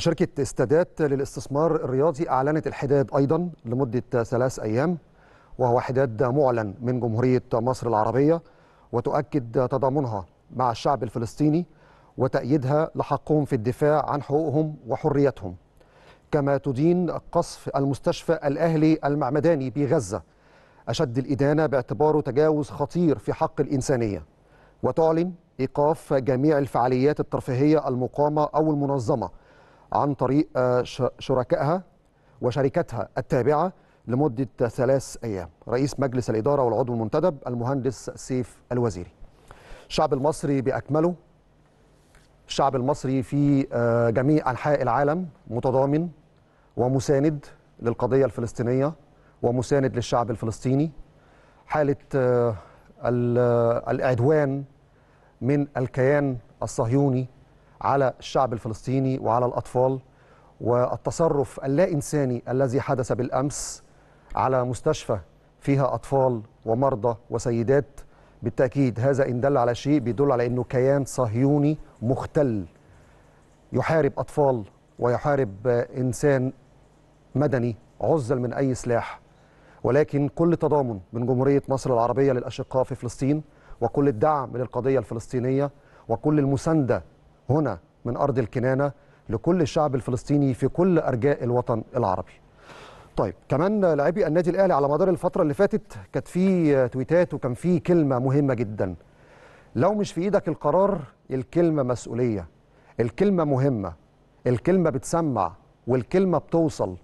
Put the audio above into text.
شركة استادات للاستثمار الرياضي أعلنت الحداد أيضا لمدة ثلاث أيام وهو حداد معلن من جمهورية مصر العربية وتؤكد تضامنها مع الشعب الفلسطيني وتأييدها لحقهم في الدفاع عن حقوقهم وحريتهم. كما تدين قصف المستشفى الأهلي المعمداني بغزة أشد الإدانة باعتباره تجاوز خطير في حق الإنسانية وتعلن إيقاف جميع الفعاليات الترفيهية المقامة أو المنظمة عن طريق شركائها وشركتها التابعة لمدة ثلاث أيام. رئيس مجلس الإدارة والعضو المنتدب المهندس سيف الوزيري. الشعب المصري بأكمله. الشعب المصري في جميع أنحاء العالم متضامن ومساند للقضية الفلسطينية ومساند للشعب الفلسطيني. حالة العدوان من الكيان الصهيوني على الشعب الفلسطيني وعلى الأطفال والتصرف اللا إنساني الذي حدث بالأمس على مستشفى فيها أطفال ومرضى وسيدات. بالتأكيد هذا إن دل على شيء بيدل على أنه كيان صهيوني مختل. يحارب أطفال ويحارب إنسان مدني عزل من أي سلاح. ولكن كل تضامن من جمهورية مصر العربية للأشقاء في فلسطين وكل الدعم للقضية الفلسطينية وكل المساندة هنا من أرض الكنانة لكل الشعب الفلسطيني في كل أرجاء الوطن العربي. طيب كمان لاعبي النادي الأهلي على مدار الفترة اللي فاتت كانت في تويتات وكان في كلمة مهمة جدا. لو مش في إيدك القرار الكلمة مسؤولية. الكلمة مهمة. الكلمة بتسمع والكلمة بتوصل.